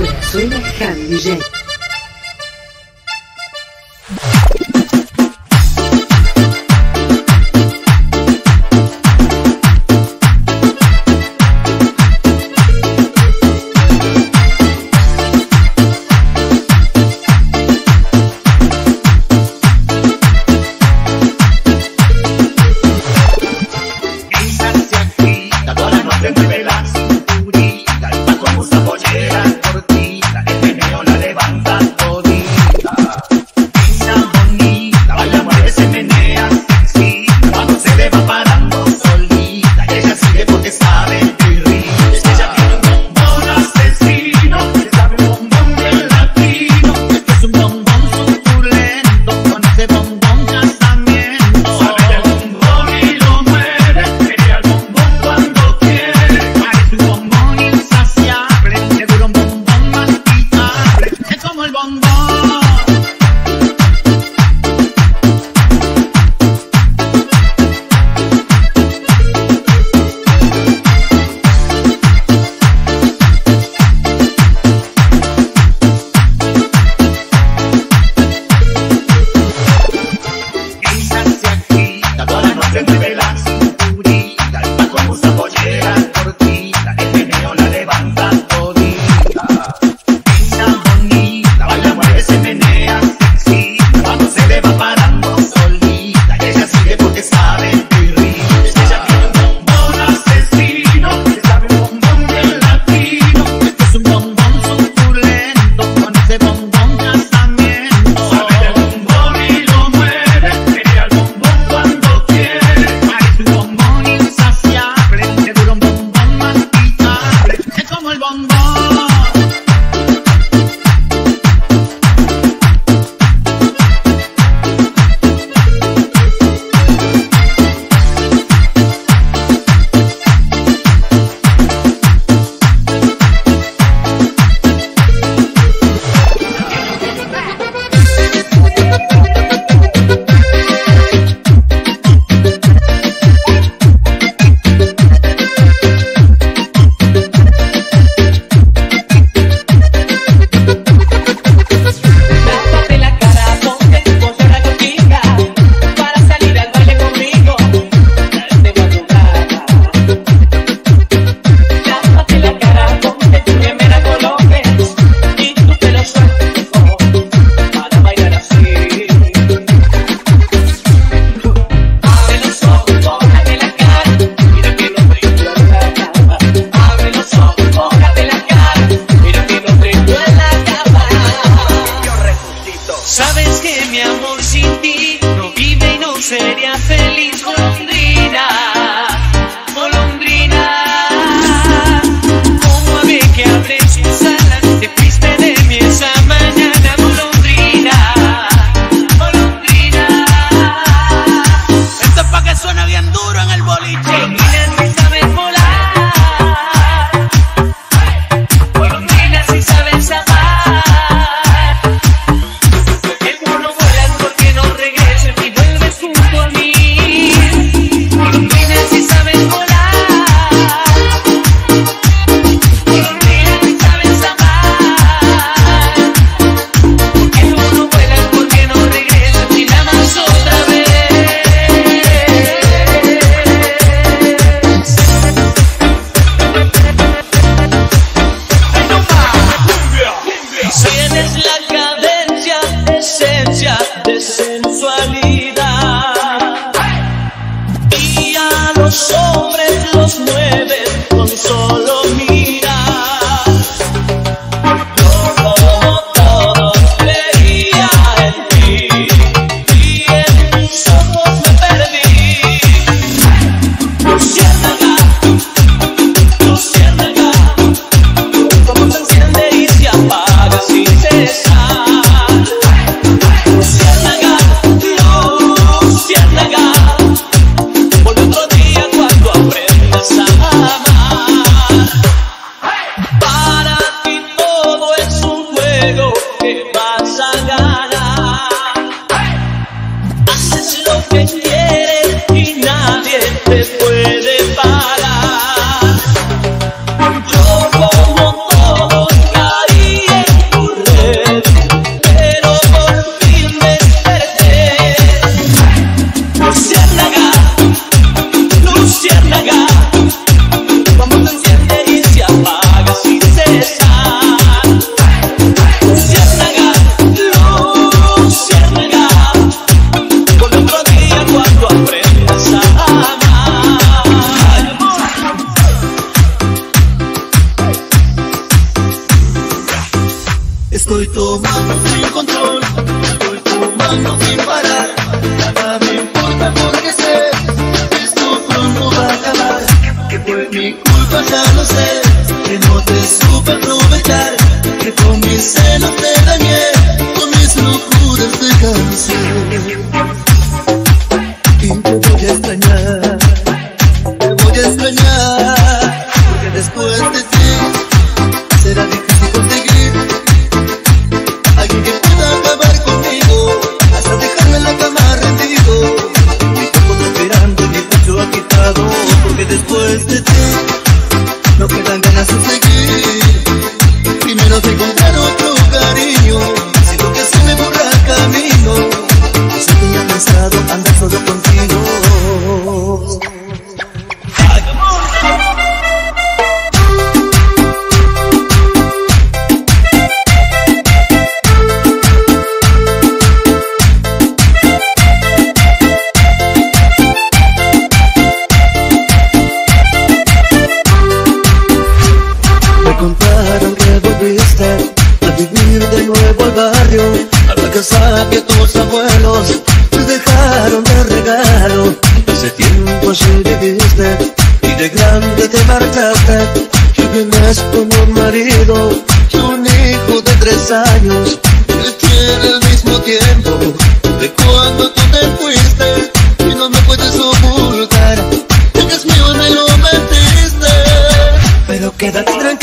Ahora suena. lo que quieres y nadie te puede parar. Yo como todo caí en tu red, pero por fin me desperté. Luciérnaga. Mi culpa, ya lo sé, que no te supe aprovechar. Que con mis celos te dañé, con mis locuras te cansé. Quedan que a vivir de nuevo al barrio, a la casa que tus abuelos te dejaron de regalo. Hace tiempo así viviste y de grande te marchaste. Y vienes como un marido y un hijo de tres años. Él tiene el mismo tiempo de cuando tú te fuiste y no me puedes ocultar. Eres mío, me lo mentiste. Pero quédate tranquila,